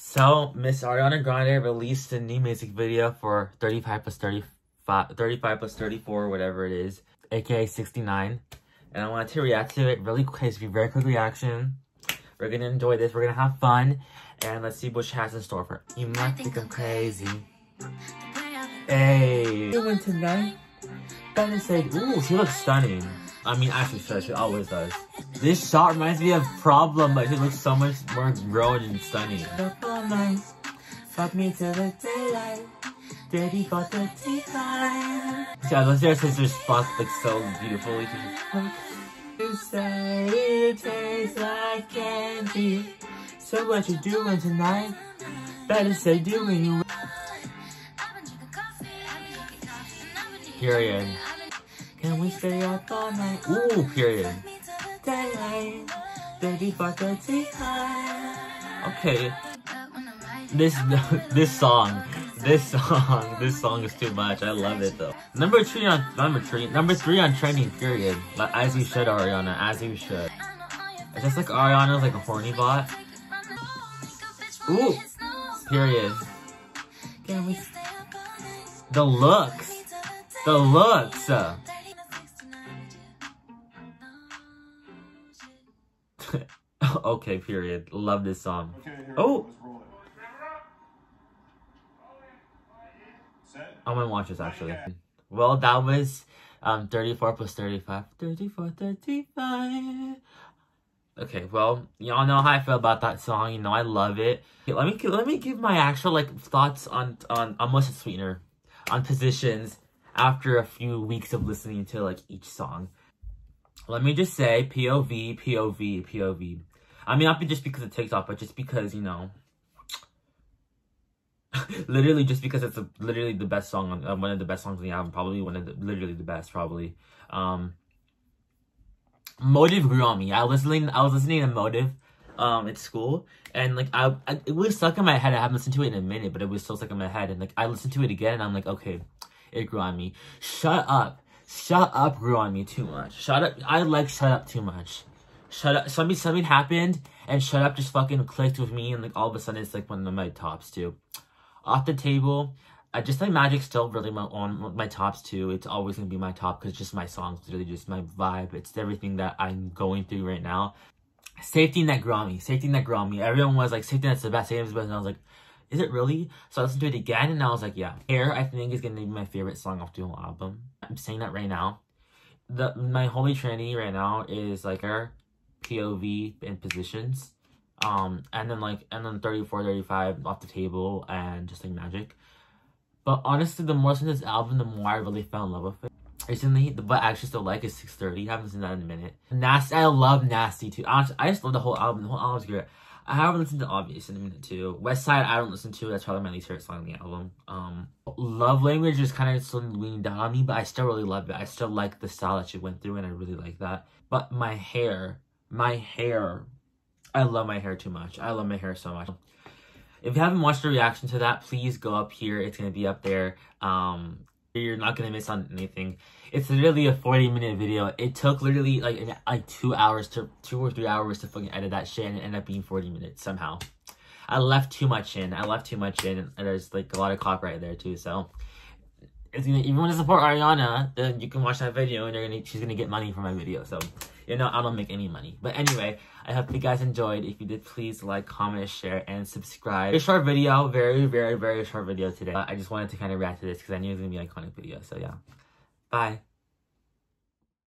So, Miss Ariana Grande released a new music video for 35 plus 35, 35 plus 34, whatever it is, aka 69. And I wanted to react to it really quick. It's a very quick reaction. We're gonna enjoy this. We're gonna have fun. And let's see what she has in store for You might think I'm crazy. Hey. Doing tonight? Better say, ooh, she looks stunning. I mean, actually, sure, she always does. This shot reminds me of Problem, but she looks so much more grown and stunning. Fuck me to the daylight. Daddy got the time. Yeah, those are sisters fuck like so beautifully. You say it tastes like candy. So what you doing tonight? Better say doing you. Period. Can we stay up all night? Ooh, period. Daylight. Daddy got the time. Okay. This this song, this song, this song is too much. I love it though. Number three on number three, number three on trending. Period. But as you should, Ariana. As you should. It's just like Ariana's like a horny bot. Ooh. Period. Can we? The looks. The looks. okay. Period. Love this song. Okay, Oh. let's roll it. Set. I'm gonna watch this actually. Well, that was um 34 plus 35. 34, 35. Okay, well, y'all know how I feel about that song. You know, I love it. Okay, let me let me give my actual like thoughts on on on Mustard Sweetener, on positions after a few weeks of listening to like each song. Let me just say POV, POV, POV. I mean, not just because of TikTok, but just because you know, literally just because it's a, literally the best song on uh, one of the best songs on the album probably one of the literally the best probably. Um motive grew on me. I was listening i was listening to motive um at school and like I, I it was stuck in my head. I haven't listened to it in a minute but it was still stuck in my head. And like i listened to it again and i'm like okay it grew on me. Shut up. Shut up grew on me too much. Shut up i like shut up too much. Shut up something something happened and shut up just fucking clicked with me and like all of a sudden it's like one of my tops too off the table. I just like Magic still really my on my tops too. It's always gonna be my top because just my songs, literally just my vibe. It's everything that I'm going through right now. Safety Net Grammy, Safety Net Grammy. Everyone was like, Safety Net's the best, Safety Net's the best. And I was like, is it really? So I listened to it again and I was like, yeah. Hair, I think is gonna be my favorite song off the whole album. I'm saying that right now. The my holy trinity right now is like our POV and positions um and then like and then 34 35 off the table and just like magic. But honestly the more I to this album the more i really fell in love with it recently. The but I actually still like is 630 I haven't seen that in a minute. Nasty i love nasty too. Honestly, i just love the whole album. The whole album's great. I haven't listened to obvious in a minute too. West side i don't listen to. That's probably my least favorite song on the album. Um love language is kind of still leaning down on me but i still really love it. I still like the style that she went through and i really like that. But my hair my hair I love my hair too much. I love my hair so much. If you haven't watched the reaction to that, please go up here. It's gonna be up there. Um, you're not gonna miss on anything. It's literally a 40 minute video. It took literally like an, like two hours to two or three hours to fucking edit that shit, and it ended up being 40 minutes somehow. I left too much in. I left too much in, and there's like a lot of copyright there too. So if you, if you want to support Ariana, then you can watch that video, and you're gonna she's gonna get money from my video. So you know I don't make any money. But anyway, I hope you guys enjoyed. If you did, please like, comment, share, and subscribe. Very short video, very very very short video today. Uh, I just wanted to kind of react to this because I knew it was gonna be an iconic video. So yeah, bye.